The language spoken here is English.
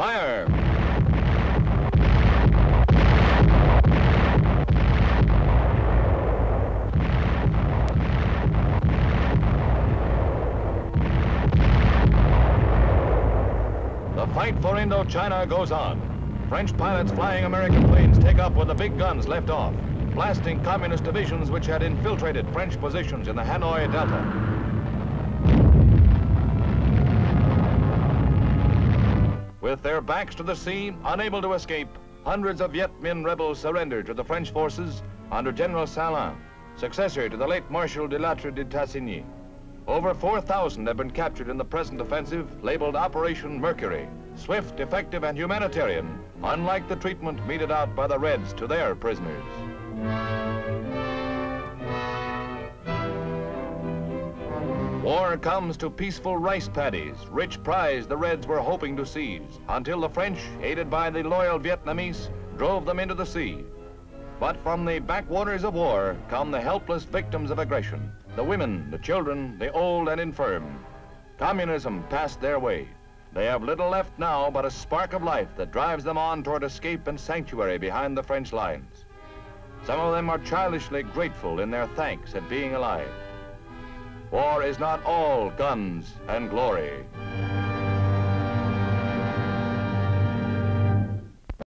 Fire! The fight for Indochina goes on. French pilots flying American planes take up where the big guns left off, blasting communist divisions which had infiltrated French positions in the Hanoi Delta. With their backs to the sea, unable to escape, hundreds of Viet Minh rebels surrendered to the French forces under General Salan, successor to the late Marshal de Lattre de Tassigny. Over 4,000 have been captured in the present offensive, labeled Operation Mercury. Swift, effective, and humanitarian, unlike the treatment meted out by the Reds to their prisoners. War comes to peaceful rice paddies, rich prize the Reds were hoping to seize, until the French, aided by the loyal Vietnamese, drove them into the sea. But from the backwaters of war come the helpless victims of aggression, the women, the children, the old and infirm. Communism passed their way. They have little left now but a spark of life that drives them on toward escape and sanctuary behind the French lines. Some of them are childishly grateful in their thanks at being alive. War is not all guns and glory.